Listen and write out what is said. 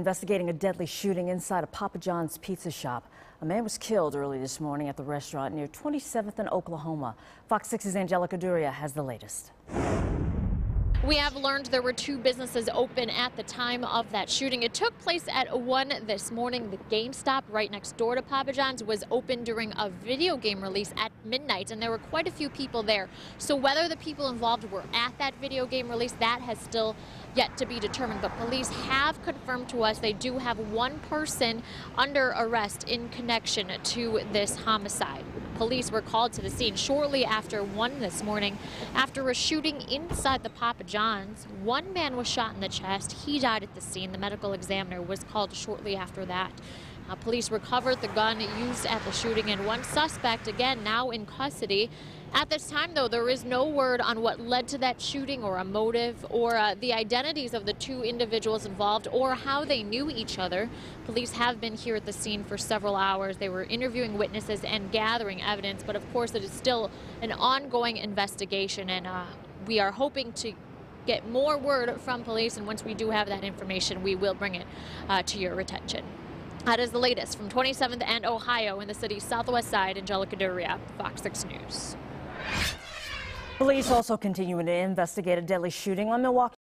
Investigating a deadly shooting inside a Papa John's pizza shop. A man was killed early this morning at the restaurant near 27th and Oklahoma. Fox 6's Angelica Duria has the latest. We have learned there were two businesses open at the time of that shooting. It took place at 1 this morning. The GameStop right next door to Papa John's was open during a video game release at midnight, and there were quite a few people there. So whether the people involved were at that video game release, that has still yet to be determined. But police have confirmed to us they do have one person under arrest in connection to this homicide. Police were called to the scene shortly after 1 this morning after a shooting inside the Papa John's. One man was shot in the chest. He died at the scene. The medical examiner was called shortly after that. Uh, police recovered the gun used at the shooting and one suspect, again, now in custody. At this time, though, there is no word on what led to that shooting or a motive or uh, the identities of the two individuals involved or how they knew each other. Police have been here at the scene for several hours. They were interviewing witnesses and gathering evidence, but of course, it is still an ongoing investigation, and uh, we are hoping to get more word from police, and once we do have that information, we will bring it uh, to your attention. That is the latest from 27th and Ohio in the city's southwest side. Angelica Duria, Fox 6 News. Police also continuing to investigate a deadly shooting on Milwaukee.